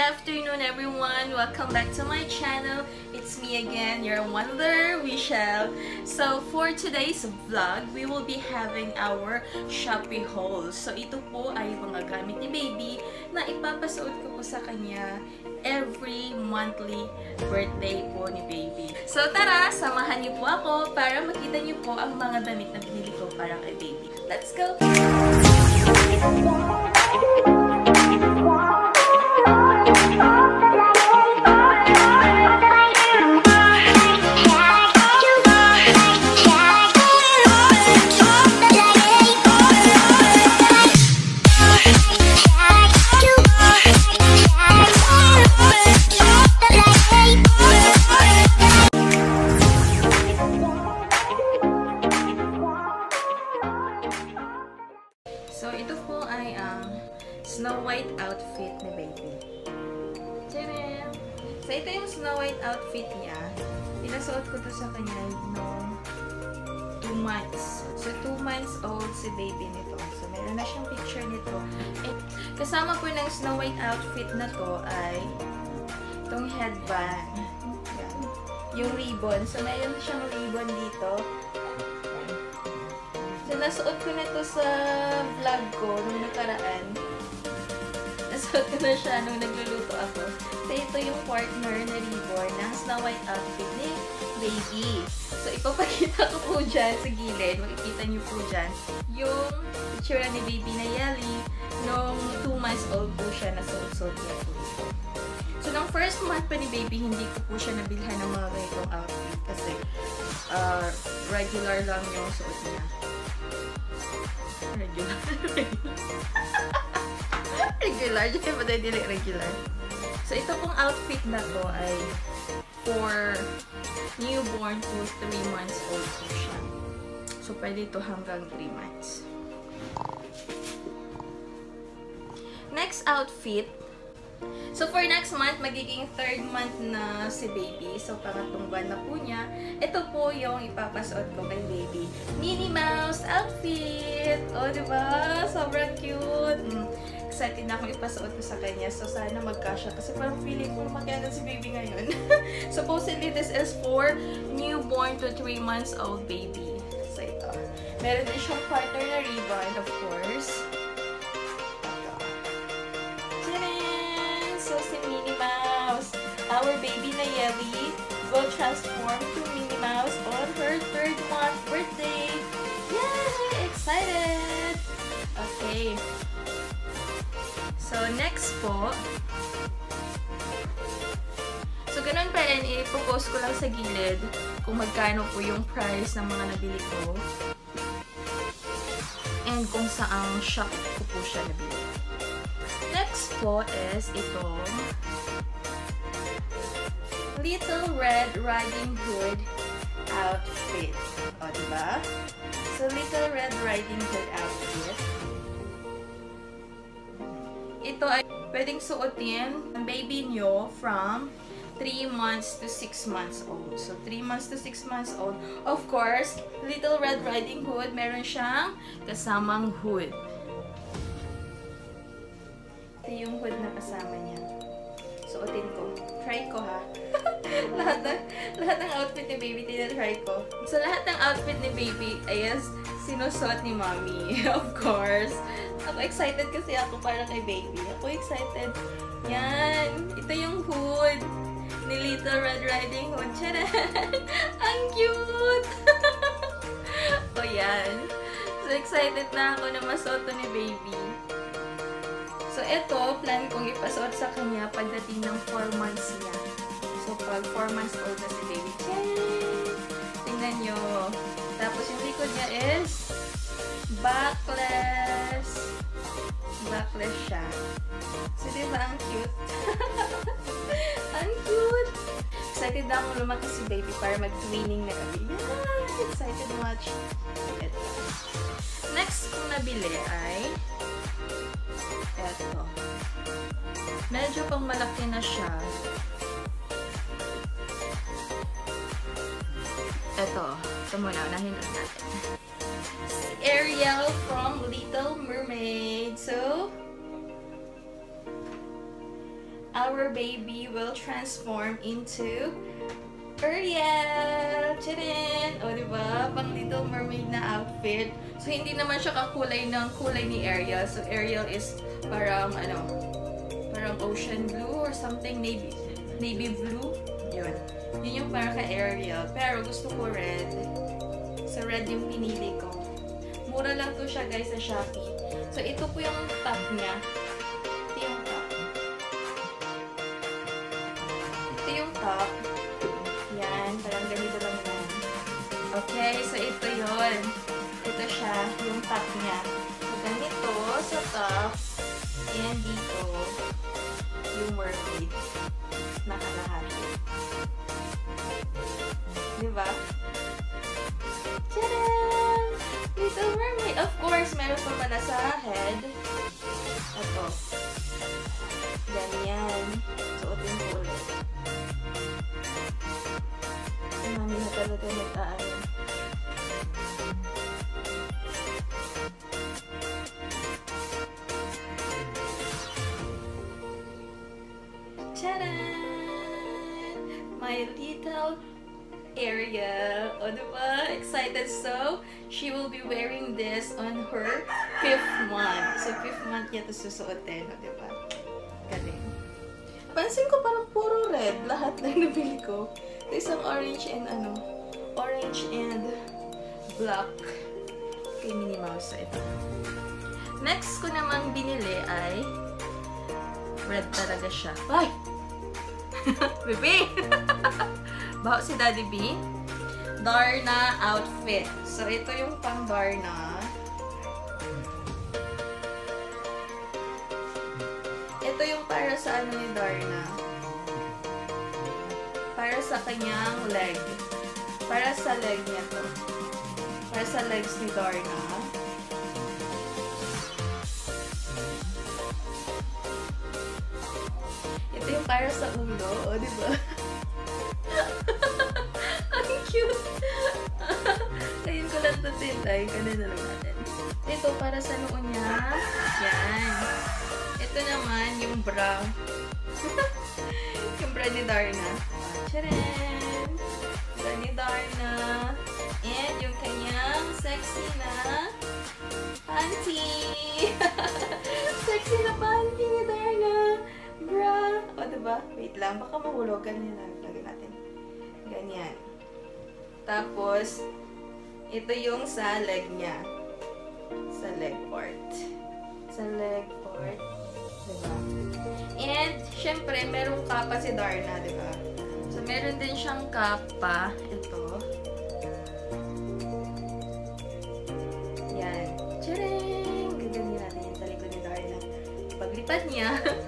afternoon everyone! Welcome back to my channel. It's me again, your wonder, Michelle. So for today's vlog, we will be having our Shopee haul. So ito po ay mga gamit ni baby na ipapasuot ko po sa kanya every monthly birthday po ni baby. So tara, samahan niyo po ako para makita niyo po ang mga damit na binili ko para kay baby. Let's go! So, 2 months old si baby nito. So, meron na siyang picture nito. And, kasama po ng Snow White outfit na to ay itong headband. Yung ribbon. So, meron siyang ribbon dito. So, nasuot ko na to sa vlog ko nung nakaraan. Nasuot ko na siya nung nagluluto ako. So, ito yung partner na ribbon ng Snow White outfit ni Baby. So, ipapakita ko po dyan sa gilid. Makikita niyo po dyan yung picture ni Baby na Yelly nung 2 months old po siya na suot-suot niya po. So, nung first month pa ni Baby, hindi ko po siya nabilhan ng mga ganitong outfit kasi uh, regular lang yung suot niya. Regular. regular. Ba dahil dili regular? So, ito pong outfit na to ay for newborn to 3 months old po siya. So, pwede ito hanggang 3 months. Next outfit. So, for next month, magiging third month na si baby. So, pangatlong buwan na po niya. Ito po yung ipapasuot ko kay baby. Minnie Mouse outfit! O, oh, diba? Sobrang cute! Mm. Excited na akong ipasuot ko sa kanya. So, sana magkasya. Kasi parang feeling ko lumaki si baby ngayon. Supposedly, this is for newborn to 3 months old baby. So, ito. Meron din siyang partner na ribbon, of course. Our baby na Yelly, will transform to Minnie Mouse on her third month birthday. Yay! Excited! Okay. So, next po. So, ganun pa rin, ipopost ko lang sa gilid kung magkano po yung price ng mga nabili ko. And kung saang shop ko po siya nabili. Next po is itong Little Red Riding Hood outfit. O, diba? So, Little Red Riding Hood outfit. Ito ay pwedeng suotin ng baby nyo from 3 months to 6 months old. So, 3 months to 6 months old. Of course, Little Red Riding Hood, meron siyang kasamang hood. Ito yung hood na kasama niya. Suotin ko. Try ko ha. lahat, ng, lahat ng outfit ni baby, tinatry ko. So, lahat ng outfit ni baby, ayas, sinusuot ni mommy. of course. Ako excited kasi ako para kay baby. Ako excited. Yan. Ito yung hood ni Little Red Riding Hood. Charan! Ang cute! o yan. So, excited na ako na masuot ni baby. So, ito, plan kong ipasuot sa kanya pagdating ng 4 months niya. Pag 4 months old na si baby. Yay! Tingnan nyo. Tapos, yung likod niya is backless. Backless siya. So, di ang cute? ang cute! Excited na akong lumaki si baby para mag-twinning na kami. Yeah! Excited watch. Ito. Next kong nabili ay Eto. Medyo pang malaki na siya. Eto. Ito muna. Unahin na natin. Si Ariel from Little Mermaid. So, our baby will transform into Ariel! Tcharin! O, diba? Pang Little Mermaid na outfit. So, hindi naman siya kakulay ng kulay ni Ariel. So, Ariel is parang, ano, parang ocean blue or something, navy, navy blue. Yun. Yun yung parang ka-Ariel. Pero gusto ko red. So, red yung pinili ko. Mura lang to siya, guys, sa Shopee. So, ito po yung top niya. Ito yung top. Ito yung top. Yan, parang ganito lang yan. Okay, so ito yon. Ito siya, yung top niya. So, ganito sa top. And dito, yung mermaid. Nakalahati. Diba? Tadam! Little Mermaid. Of course, meron pa pala sa head. Ito. Ganyan. Suotin ko ulit. Mami na talaga nag-aano. My little area. O, diba? Excited. So, she will be wearing this on her fifth month. So, fifth month niya ito susuotin. O, diba? Galing. Pansin ko parang puro red lahat na nabili ko. Isang orange and ano, orange and black kay Minnie Mouse ito. Next ko namang binili ay red talaga siya. Ay! Bebe! Baho si Daddy B. Darna outfit. So, ito yung pang Darna. Ito yung para sa ano ni Darna. Para sa kanyang leg. Para sa leg niya to. Para sa legs ni Darna. Para sa ulo. O, di ba? Ang cute! Ngayon ko lang ito tintay. Kanina lang natin. Ito para sa noo niya. Yan. Ito naman yung bra. yung bra ni Darna. Tcharan! Bra ni Darna. And yung kanyang sexy na Baka mahulog. Ganyan lang. Lagyan natin. Ganyan. Tapos, ito yung sa leg niya. Sa leg part. Sa leg part. Diba? And, syempre, merong kapa si Darna, diba? So, meron din siyang kapa. Ito. Yan. Tcharing! Gaganyan natin yung sa likod ni Darna. Paglipat niya,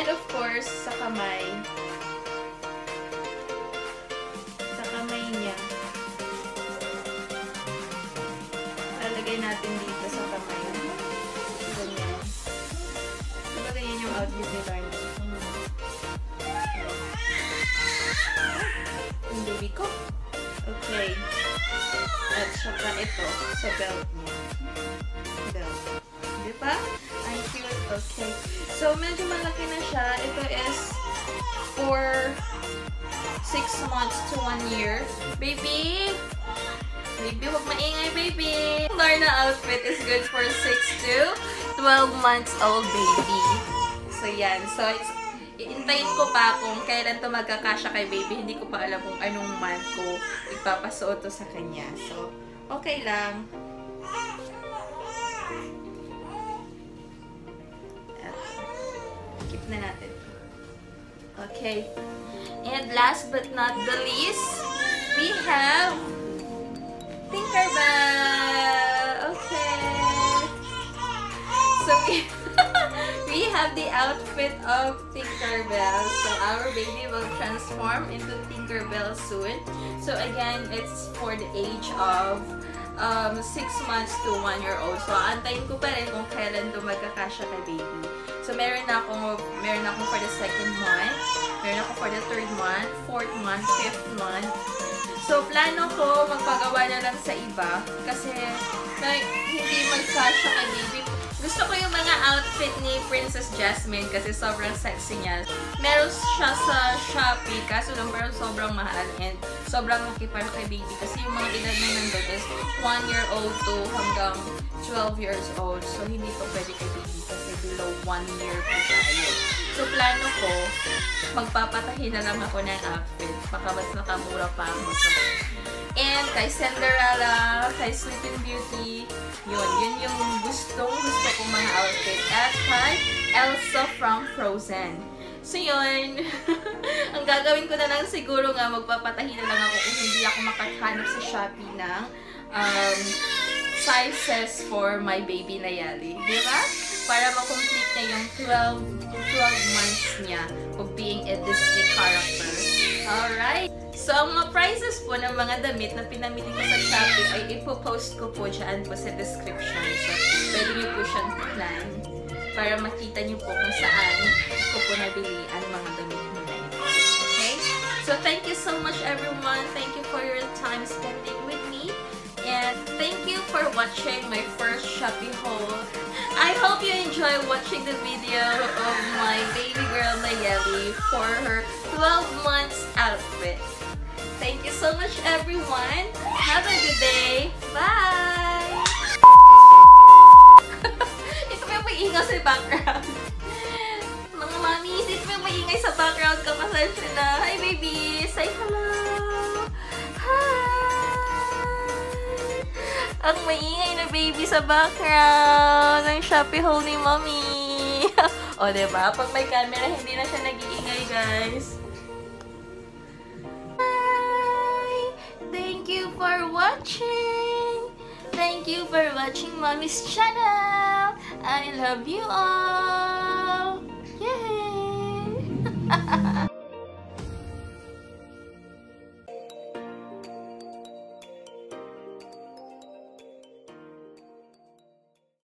And of course, sa kamay. Sa kamay niya. Lalagay natin dito sa kamay. Ganyan. Diba ganyan yung outfit ni Darna? Yung baby ko. Okay. At saka ito, sa belt niya. Belt. Diba? Cute. Okay. So, medyo malaki na siya. Ito is for 6 months to 1 year. Baby! Baby, huwag maingay, baby! Lorna outfit is good for 6 to 12 months old baby. So, yan. So, it's, iintayin ko pa kung kailan to magkakasya kay baby. Hindi ko pa alam kung anong month ko ipapasuot to sa kanya. So, okay lang. Keep na natin. Okay. And last but not the least, we have Tinkerbell. Okay. So we, have the outfit of Tinkerbell. So our baby will transform into Tinkerbell soon. So again, it's for the age of um, 6 months to 1 year old. So antayin ko pa rin kung kailan to magkakasya kay baby. So meron na akong, meron na akong for the second month, meron ako for the third month, fourth month, fifth month. So plano ko magpagawa na lang sa iba kasi like, hindi magkasya kay baby. Gusto ko yung mga outfit ni Princess Jasmine kasi sobrang sexy niya. Meron siya sa Shopee kaso lang pero sobrang mahal and sobrang laki para kay baby kasi yung mga edad na nandun is 1 year old to hanggang 12 years old. So, hindi to pwede kay baby below 1 year po tayo. So, plano ko, magpapatahin na lang ako ng outfit. Baka mas nakamura pa ako. And kay Cinderella, kay Sleeping Beauty, yun, yun yung gustong gusto kong mga outfit. At kay Elsa from Frozen. So yun, ang gagawin ko na lang siguro nga, magpapatahin na lang ako kung hindi ako makahanap sa Shopee ng um, sizes for my baby na Yali. Di? Para ma-complete niya yung 12, 12 months niya of being a Disney character. Alright? So, ang mga prices po ng mga damit na pinamili ko sa Shopee ay ipopost ko po dyan po sa description. So, pwede niyo po siyang plan para makita niyo po kung saan ko po nabili ang mga damit nila. Okay? So, thank you so much everyone. Thank you for your time spending with me. Thank you for watching my first Shopee haul. I hope you enjoy watching the video of my baby girl Nayeli for her 12 months outfit. Thank you so much everyone. Have a good day. Bye! Baby sa background ng Shopee haul ni mommy. o, diba? Pag may camera, hindi na siya nag-iingay, guys. Hi! Thank you for watching! Thank you for watching Mommy's channel! I love you all! Yay!